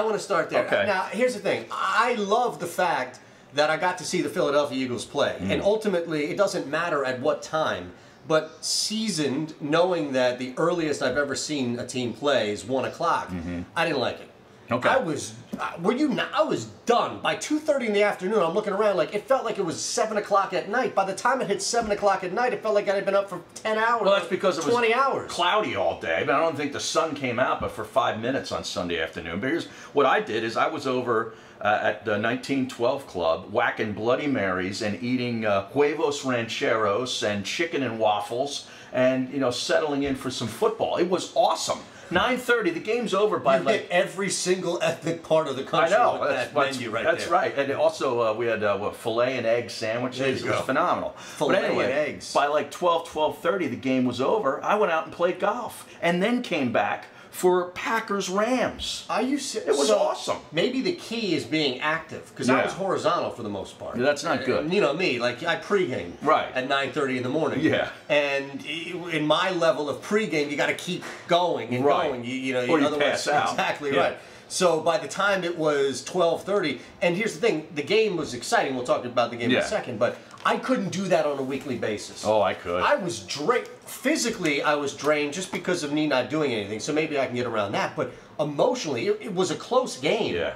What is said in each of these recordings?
I want to start there. Okay. Now, here's the thing. I love the fact that I got to see the Philadelphia Eagles play. Mm. And ultimately, it doesn't matter at what time, but seasoned, knowing that the earliest I've ever seen a team play is 1 o'clock, I didn't like it. Okay. I was, uh, were you not? I was done. By 2.30 in the afternoon, I'm looking around like, it felt like it was 7 o'clock at night. By the time it hit 7 o'clock at night, it felt like I had been up for 10 hours. Well, that's because it was 20 hours. cloudy all day. But I don't think the sun came out but for five minutes on Sunday afternoon. But here's what I did: is I was over uh, at the 1912 Club, whacking Bloody Marys and eating uh, huevos rancheros and chicken and waffles, and you know settling in for some football. It was awesome. 9:30. The game's over by You like every single ethnic part of the country. I know. That's, that menu right that's there. right. And also, uh, we had uh, what, filet and egg sandwiches. It was phenomenal. Filet but anyway, and eggs. by like 12, 12.30, the game was over. I went out and played golf. And then came back for Packers-Rams. Are you? It was awesome. Maybe the key is being active because I was horizontal for the most part. Yeah, that's not uh, good. And you know me, like I pregame Right. at 9:30 in the morning. Yeah. And in my level of pregame, you got to keep going and Right. going. You, you know, Or you otherwise- pass out. Exactly Yeah. right. So by the time it was 12:30, and here's the thing: the game was exciting. We'll talk about the game in a second, but I couldn't do that on a weekly basis. Oh, I could. I was drained. Physically, I was drained just because of me not doing anything. So maybe I can get around that. But emotionally, it, it was a close game. yeah.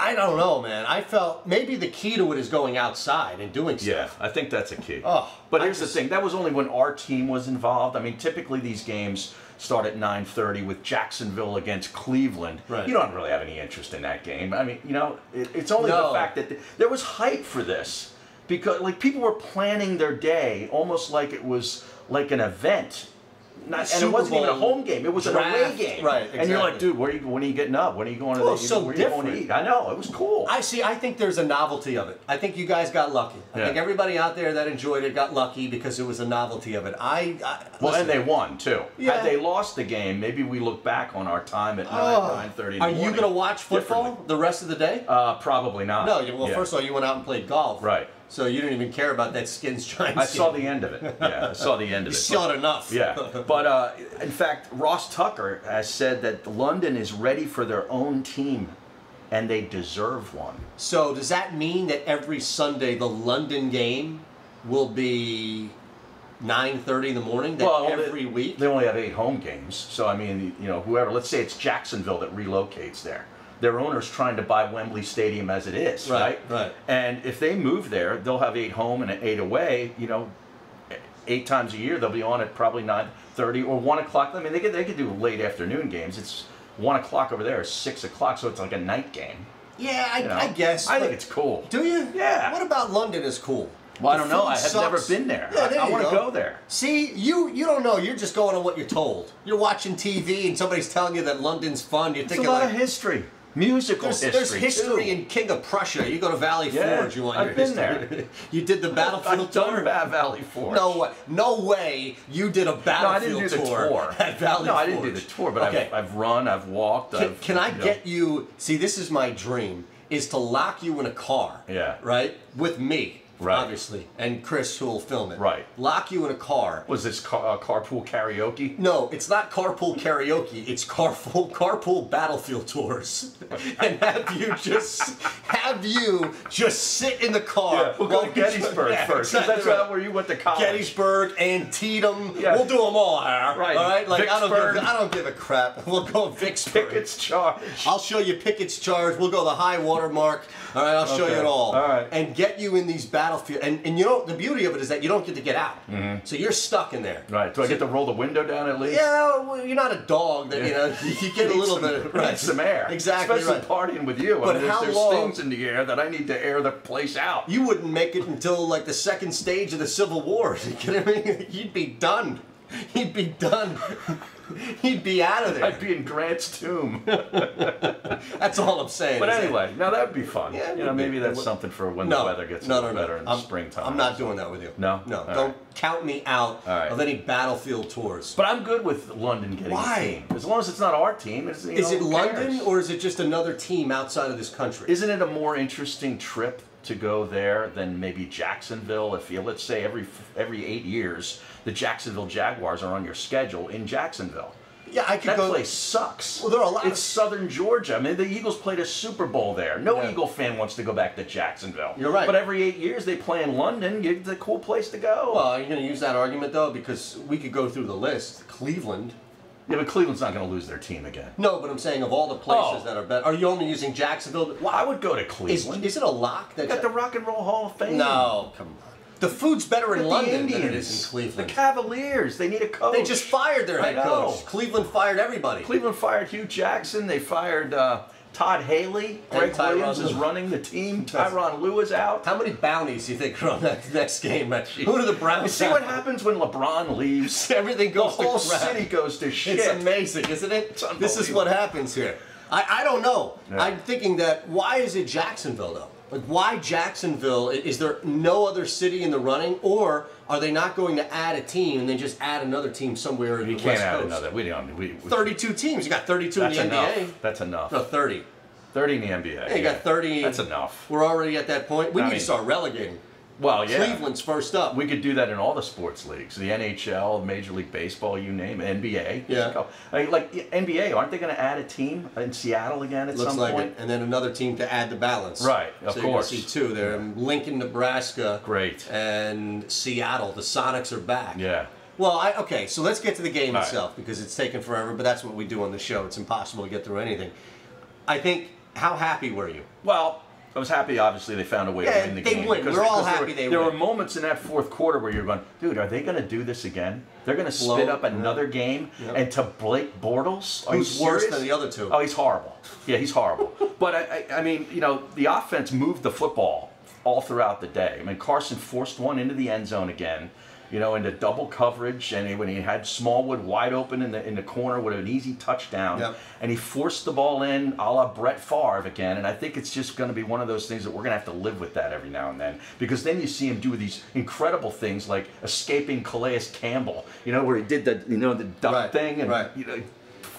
I don't know, man. I felt maybe the key to it is going outside and doing stuff. Yeah. I think that's a key. Oh, but I here's just- the thing: that was only when our team was involved. I mean, typically these games start at 9:30 with Jacksonville against Cleveland. Right. You don't really have any interest in that game. I mean, you know, it, it's only No. the fact that th- there was hype for this because, like, people were planning their day almost like it was like an event. Not, and it wasn't even a home game; it was an away game. right, And you're like, dude, where are you, when are you getting up? When are you going to Well, the, so where are you going to different. eat? I know it was cool. I see. I think there's a novelty of it. I think you guys got lucky. I Yeah. think everybody out there that enjoyed it got lucky because it was a novelty of it. I, I Well, listen, and they won too. Yeah. Had they lost the game, maybe we look back on our time at nine Oh. nine thirty. Are you going to watch football the rest of the day? Uh, probably not. no. you- Well, Yeah. first of all, you went out and played golf. Right. So you didn't even care about that Skins Giants. I saw the end of it. Yeah, I saw the end of You it. saw it enough. yeah, but uh, in fact, Ross Tucker has said that London is ready for their own team, and they deserve one. So does that mean that every Sunday the London game will be 9:30 in the morning? That Well, every they, week. they only have eight home games, so I mean, you know, whoever. Let's say it's Jacksonville that relocates there. Their owner's trying to buy Wembley Stadium as it is, Right, right? right. And if they move there, they'll have eight home and eight away. You know, eight times a year they'll be on at probably nine thirty or one o'clock. I mean, they could they could do late afternoon games. It's one o'clock over there, six o'clock, so it's like a night game. yeah, I, you know? I guess. I think it's cool. Do you? Yeah. What about London is cool? Well, I don't know. I have sucks. never been there. Yeah, I- there I you wanna go there. See, you you don't know. You're just going on what you're told. You're watching TV and somebody's telling you that London's fun. You're It's a lot like, of history, musical there's history. there's history too. in King of Prussia. You go to Valley Yeah, Forge. You want I've your been history. there. you did the battlefield I've done tour. Bad Valley Forge. No way. No way. You did a No, I battlefield didn't do the tour, tour. at Valley no, Forge. I didn't do the tour, but okay. I've, I've run, I've walked. Can, I've, can I you know. get you? See, this is my dream: is to lock you in a car. Yeah. Right. With me. Right. Obviously, and Chris, who will film it. Right. Lock you in a car. Was this car, uh, carpool karaoke? No, it's not carpool karaoke. It's carpool carpool battlefield tours, and have you just have you just sit in the car. we'll go to Gettysburg Yeah, first. exactly that's right. where you went to college. Gettysburg, Antietam. Yeah. We'll do them all, Har. Right. All right. Like I don't give I don't give a crap. We'll go Vicksburg. Pickett's charge. I'll show you Pickett's charge. We'll go the high water mark. All right, I'll show you it all. All right. And get you in these battlefield. And, and you know, the beauty of it is that you don't get to get out. Mm-hmm. So you're stuck in there. Right. Do I get to roll the window down at least? Yeah, well, you're not a dog that, you know, you get a little some, bit of need some air. Exactly Especially right. partying with you. But I mean, there's, how there's long- things in the air that I need to air the place out. You wouldn't make it until like the second stage of the Civil War. You kidding me? You'd be done. He'd be done. He'd be out of there. I'd be in Grant's tomb. That's all I'm saying. But anyway, now that would be fun. Yeah, you know, would be. maybe that's something for when no, the weather gets no, a little no, better in I'm, springtime. I'm not doing that with you. No? No. All Don't right. count me out right. of any battlefield tours. But I'm good with London getting Why? As long as it's not our team. Is know, it London or is it just another team outside of this country? Isn't it a more interesting trip to go there than maybe Jacksonville? If you let's say every every eight years the Jacksonville Jaguars are on your schedule in Jacksonville. Yeah, I could that go. place sucks. Well, there are a lot It's of- Southern Georgia. I mean, the Eagles played a Super Bowl there. No Yeah. Eagle fan wants to go back to Jacksonville. You're right. But every eight years they play in London. It's a cool place to go. Well, are you going to use that argument though? Because we could go through the list. Cleveland. Yeah, but Cleveland's not going to lose their team again. No, but I'm saying of all the places Oh. that are better. Are you only using Jacksonville? Well, I would go to Cleveland. is it a lock that? got the Rock and Roll Hall of Fame. no, come on. The food's better in London the than it is in Cleveland. The Cavaliers. They need a coach. they just fired their head coach. Cleveland fired everybody. Cleveland fired Hue Jackson. They fired uh, Todd Haley. Gregg Williams is running the team. Tyronn Lue out. How many bounties do you think are on that next game? Who do the Browns You see have? what happens when LeBron leaves? Everything goes to shit. The whole city goes to shit. It's amazing, isn't it? This is what happens here. I, I don't know. Yeah. I'm thinking that why is it Jacksonville though? Like why Jacksonville? Is there no other city in the running, or are they not going to add a team and then just add another team somewhere in You the can't West add Coast? another. We don't. We, we, 32 teams. You got 32 that's in the enough. NBA. That's enough. No, 30. Thirty in the NBA. Yeah, you got 30. That's enough. We're already at that point. We I need mean- to start relegating. Well, yeah. Cleveland's first up. We could do that in all the sports leagues, the NHL, Major League Baseball, you name it, NBA. Yeah. I mean, like NBA, aren't they going to add a team in Seattle again at Looks some like point? it. And then another team to add the balance. Right, of so course. you see two there. Lincoln, Nebraska. Great. And Seattle. The Sonics are back. Yeah. Well, I, okay, so let's get to the game All right. itself because it's taken forever, but that's what we do on the show. It's impossible to get through anything. I think, how happy were you? Well, I was happy. Obviously, they found a way Yeah, to win the they game. win. because- We're all because there happy were- they There win. were moments in that fourth quarter where you're going, dude, are they going to do this again? They're going to Blow- spit up yeah. another game, Yep. and to Blake Bortles, are Who's worse than the other two? Oh, he's horrible. Yeah, he's horrible. but I, I, I mean, you know, the offense moved the football all throughout the day. I mean, Carson forced one into the end zone again. You know, into double coverage, and he- when he had Smallwood wide open in the in the corner with an easy touchdown, Yep. and he forced the ball in a la Brett Favre again. And I think it's just going to be one of those things that we're going to have to live with that every now and then. Because then you see him do these incredible things like escaping Calais Campbell, you know, where he did the, you know, the duck Right, thing and, right. you know,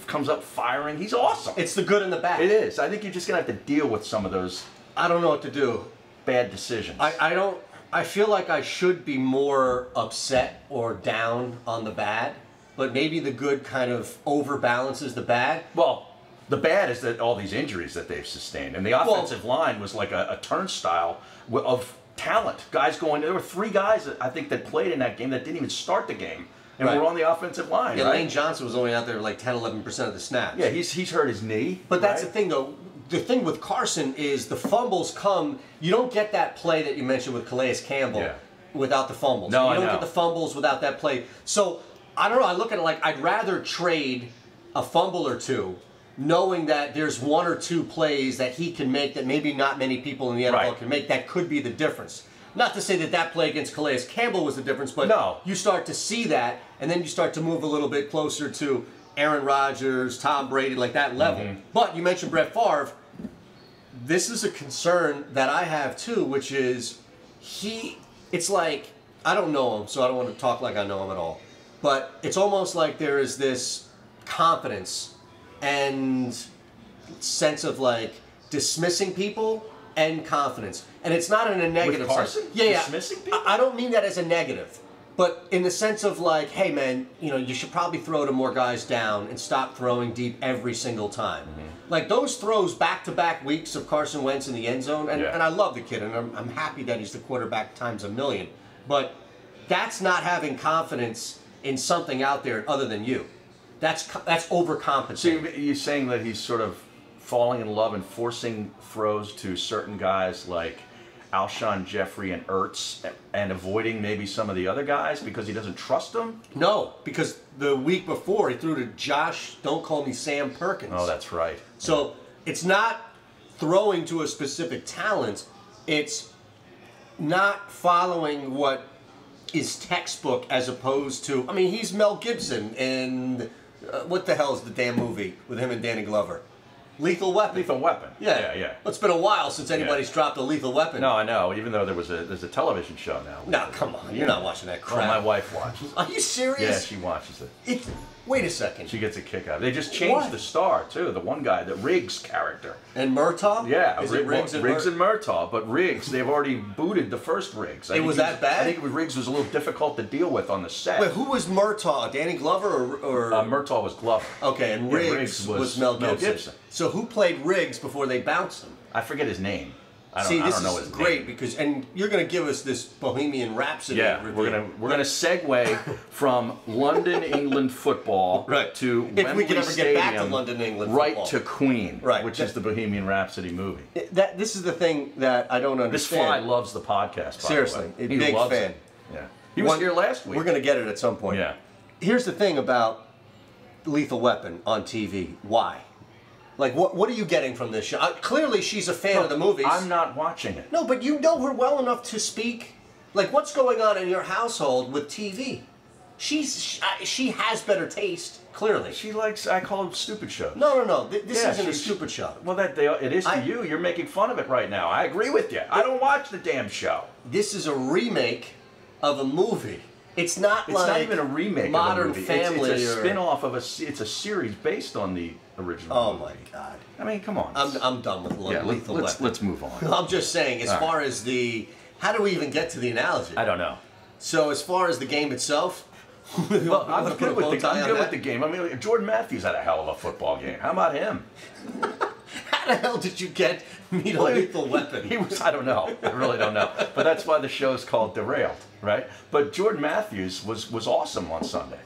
comes up firing. He's awesome. It's the good and the bad. it is. I think you're just going to have to deal with some of those I don't know what to do. bad decisions. I, I don't. I feel like I should be more upset or down on the bad, but maybe the good kind of overbalances the bad. Well, the bad is that all these injuries that they've sustained, and the offensive line was like a, a turnstile of talent. Guys going, there were three guys that I think that played in that game that didn't even start the game, and Right. were on the offensive line. Yeah, right? Lane Johnson was only out there like 10, 11 percent of the snaps. yeah, he's he's hurt his knee. But that's right? the thing, though. The thing with Carson is the fumbles come. You don't get that play that you mentioned with Calais Campbell Yeah. without the fumbles. No, you I don't get the fumbles without that play. So I don't know. I look at it like I'd rather trade a fumble or two, knowing that there's one or two plays that he can make that maybe not many people in the NFL Right. can make. That could be the difference. Not to say that that play against Calais Campbell was the difference, but No. you start to see that, and then you start to move a little bit closer to Aaron Rodgers, Tom Brady, like that level. Mm-hmm. But you mentioned Brett Favre. This is a concern that I have too, which is he. It's like I don't know him, so I don't want to talk like I know him at all. But it's almost like there is this confidence and sense of like dismissing people and confidence, and it's not in a negative sense. Yeah, yeah. Dismissing people? I don't mean that as a negative, but in the sense of like, hey man, you know, you should probably throw to more guys down and stop throwing deep every single time. Mm-hmm. Like those throws back to back weeks of Carson Wentz in the end zone, and, Yeah. and I love the kid, and I'm, I'm happy that he's the quarterback times a million, but that's not having confidence in something out there other than you. That's that's So overcompensating. you- you're saying that he's sort of falling in love and forcing throws to certain guys like Alshon Jeffery and Ertz, and avoiding maybe some of the other guys because he doesn't trust them. No, because the week before he threw to Josh. Don't call me Sam Perkins. Oh, that's right. So it's not throwing to a specific talent, it's not following what is textbook as opposed to. I mean, he's Mel Gibson and uh, what the hell is the damn movie with him and Danny Glover? Lethal Weapon. Lethal Weapon. Yeah, yeah, yeah. It's been a while since anybody's dropped a lethal weapon. No, I know. Even though there was a there's a television show now. No, come on. You're not watching that Well, my wife watches. Are you serious? Yeah, she watches it. It, Wait a second. She gets a kick out. of it. They just changed What? the star too. The one guy, the Riggs character. And Murtaugh? Yeah, Is Ri- it Riggs and Riggs Mur- and Murtaugh, but Riggs, they've already booted the first Riggs. I It was that bad? I think Riggs was a little difficult to deal with on the set. Wait, who was Murtaugh? Danny Glover or, or Uh, Murtaugh was Glover. Okay, and Yeah, Riggs, Riggs was, was Mel Mel Gibson. Gibson. So who played Riggs before they bounced him? I forget his name. I don't, See, I this don't know is great name. because, and you're going to give us this Bohemian Rhapsody. Yeah, review. we're gonna we're gonna segue from London, England football Right. to If we Wembley could ever get back to London, England right football. to Queen, Right. which is the Bohemian Rhapsody movie. That this is the thing that I don't understand. This fly loves the podcast. Seriously, the a way. he big loves fan. It. Yeah, he was One- here last week. We're going to get it at some point. Yeah. Here's the thing about Lethal Weapon on TV. Why? Like, what what are you getting from this show? Uh, clearly, she's a fan of the movies. I'm not watching it. No, but you know her well enough to speak. Like, what's going on in your household with TV? She's she, uh, she has better taste. Clearly. She likes. I call them stupid shows. No, no, no. Th- This Yeah, isn't a stupid show. Well, that they, it is to I- you. You're making fun of it right now. I agree with you. I don't watch the damn show. This is a remake of a movie. It's not It's like not even a remake Modern of a movie. It's- Family it's, a or- spin-off of a. It's a series based on the original. Oh movie. my god. I mean, come on. I'm, I'm done with yeah, Lethal let's Weapon. let's move on. I'm just saying, as All right. far as the how do we even get to the analogy? I don't know. So as far as the game itself, Well, I'm good with the, tie I'm good with the game. I mean, Jordan Matthews had a hell of a football game. How about him? How the hell did you get me to Well, Lethal Weapon? He was. I don't know. I really don't know. But that's why the show is called Derailed, right? But Jordan Matthews was was awesome on Sunday.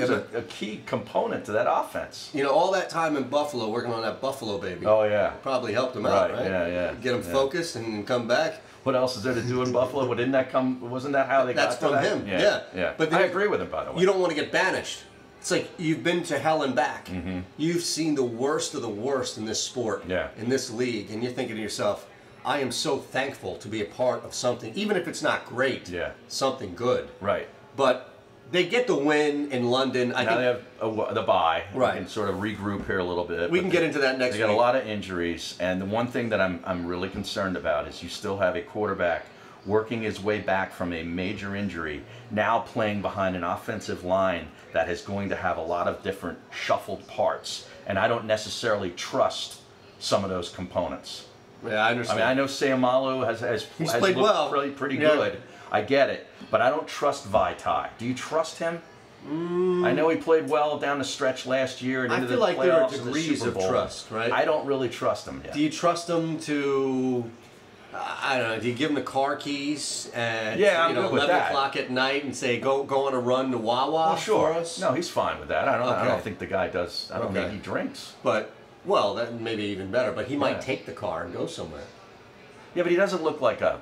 Was a, a key component to that offense. You know, all that time in Buffalo working on that Buffalo baby Oh yeah. probably helped him out, Right, right? yeah, yeah, Get him yeah. focused and come back. What else is there to do in Buffalo? Well, didn't that come? Wasn't that how they That's got to from that? him, Yeah, yeah. yeah. But I agree with him, by the way. You don't want to get banished. It's like you've been to hell and back. Mm-hmm. You've seen the worst of the worst in this sport, Yeah. in this league, and you're thinking to yourself, I am so thankful to be a part of something, even if it's not great, Yeah. something good. right. But they get the win in London. I now think they have a, the bye. Right. We can sort of regroup here a little bit. we can get into that next They got a lot of injuries, and the one thing that I'm I'm really concerned about is you still have a quarterback working his way back from a major injury, now playing behind an offensive line that is going to have a lot of different shuffled parts, and I don't necessarily trust some of those components. Yeah, I understand. I mean, I know Seumalo has has, He's has played well. pretty, pretty Yeah. good. I get it, but I don't trust Vaitai. Do you trust him? I know he played well down the stretch last year and I into feel the like there are the degrees Super of trust, right? I don't really trust him yet. Do you trust him to? I don't know. Do you give him the car keys at Yeah, you know, eleven that. o'clock at night and say go go on a run to Wawa well, sure. for us? No, he's fine with that. I don't. I don't think the guy does. I don't Okay. think he drinks. But well, that may be even better. But he might Yeah. take the car and go somewhere. Yeah, but he doesn't look like a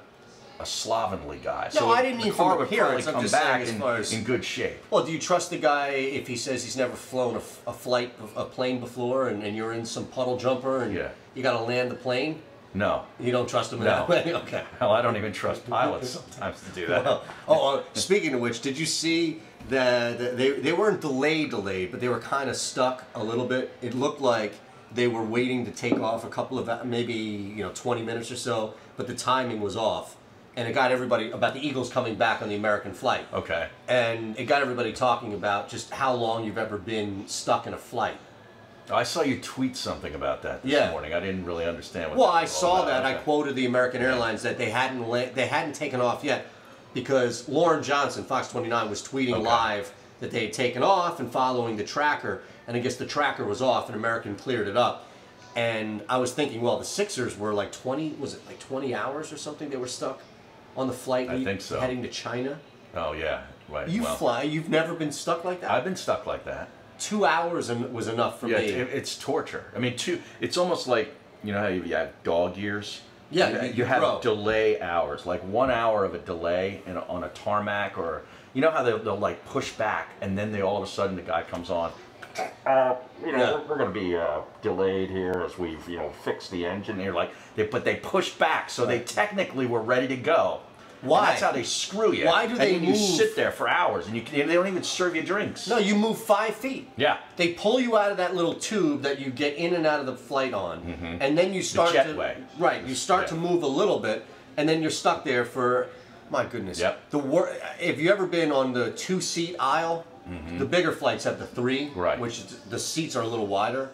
a slovenly guy. No, so I didn't mean from appearance, I'm come just saying back as in, as- in good shape. Well, do you trust the guy if he says he's never flown a, a flight, a plane before, and, and you're in some puddle jumper and Yeah. you got to land the plane? No. You don't trust him in No. Okay. Hell, I don't even trust pilots sometimes to do that. Oh, oh, speaking of which, did you see that that they they weren't delayed, delayed, but they were kind of stuck a little bit. It looked like they were waiting to take off a couple of maybe you know 20 minutes or so, but the timing was off, and it got everybody about the Eagles coming back on the American flight, Okay. and it got everybody talking about just how long you've ever been stuck in a flight. Oh, I saw you tweet something about that this Yeah. morning. I didn't really understand what Well, I saw that. I quoted the American Airlines that they hadn't la- they hadn't taken off yet because Lauren Johnson, Fox 29, was tweeting Okay. live that they had taken off and following the tracker, and I guess the tracker was off, and American cleared it up. And I was thinking, well, the Sixers were like 20, was it like 20 hours or something? They were stuck on the flight I think so. heading to China. Oh yeah, right. You well, fly, you've never been stuck like that. I've been stuck like that. Two hours was enough for Yeah, me. it, it's torture. I mean, two. It's almost like you know how you, you have dog years. Yeah, you, you- have bro. delay hours, like one hour of a delay in on a tarmac, or you know how they'll, they'll like push back, and then they all of a sudden the guy comes on. Uh, you know, Yeah. we're, we're going to be uh, delayed here as we've you know fixed the engine. They're like, they but they push back, so they technically were ready to go. And Why? that's how they screw you. Why do and they you move- sit there for hours, and you can, they don't even serve you drinks. no, you move five feet. Yeah. They pull you out of that little tube that you get in and out of the flight on, and then you start to jetway. right. You start to move a little bit, and then you're stuck there for. My goodness. Yep. The wor- If you ever been on the two seat aisle Mm-hmm. The bigger flights have the three, Right. which is, the seats are a little wider.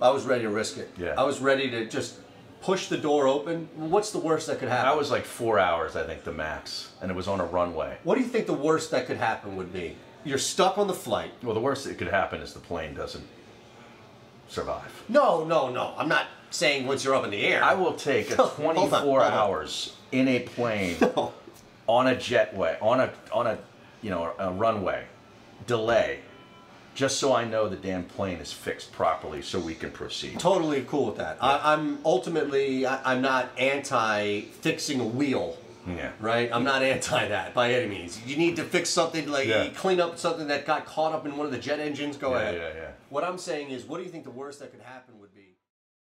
I was ready to risk it. Yeah. I was ready to just push the door open. What's the worst that could happen? I was like four hours, I think, the max, and it was on a runway. What do you think the worst that could happen would be? You're stuck on the flight. Well, the worst that could happen is the plane doesn't survive. No, no, no. I'm not saying once you're up in the air. I will take Hold on, 24 hold on. hours in a plane No. on a jetway, on a on a you know a runway, delay, just so I know the damn plane is fixed properly, so we can proceed. Totally cool with that. I, I'm ultimately, I, I'm not anti fixing a wheel. Yeah. Right, I'm not anti that by any means. You need to fix something like Yeah. clean up something that got caught up in one of the jet engines. Go Yeah, ahead. yeah, yeah. What I'm saying is, what do you think the worst that could happen